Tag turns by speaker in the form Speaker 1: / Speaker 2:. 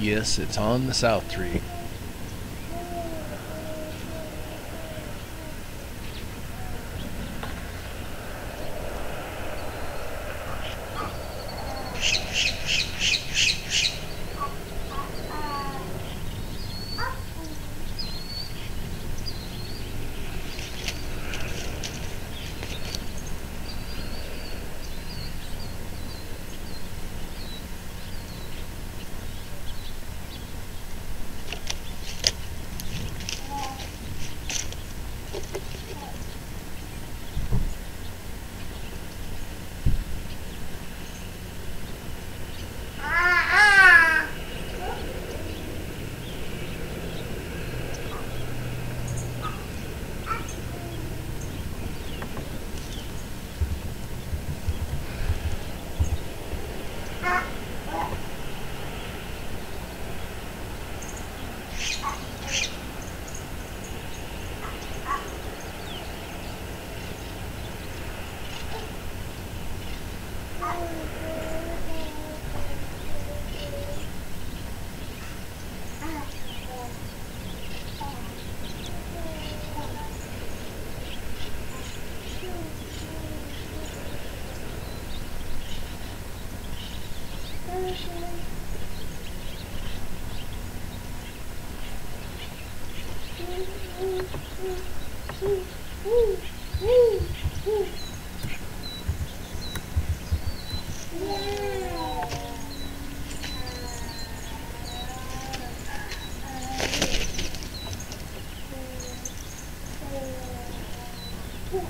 Speaker 1: Yes, it's on the south tree.
Speaker 2: Woo! 过